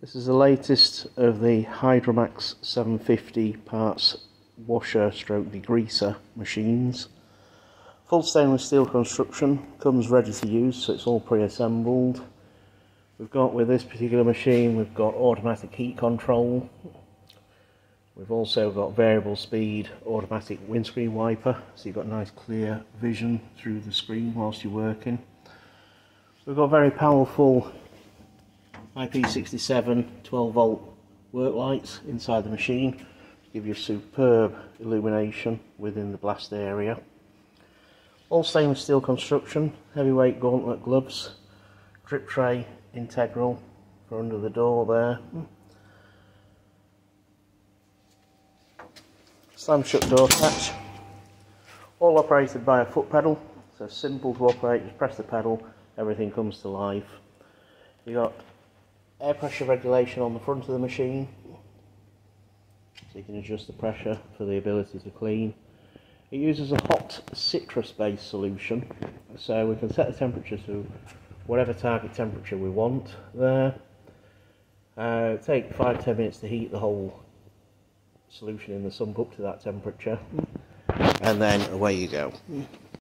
This is the latest of the Hydromax 750 parts washer stroke degreaser machines. Full stainless steel construction, comes ready to use so it's all pre-assembled. We've got with this particular machine we've got automatic heat control. We've also got variable speed automatic windscreen wiper so you've got nice clear vision through the screen whilst you're working. We've got very powerful IP67 12 volt work lights inside the machine give you superb illumination within the blast area. All stainless steel construction, heavyweight gauntlet gloves, drip tray integral for under the door there. Slam shut door catch. All operated by a foot pedal, so simple to operate, just press the pedal, everything comes to life. You got air pressure regulation on the front of the machine so you can adjust the pressure for the ability to clean. It uses a hot citrus based solution so we can set the temperature to whatever target temperature we want there. Uh, take 5-10 minutes to heat the whole solution in the sump up to that temperature and then away you go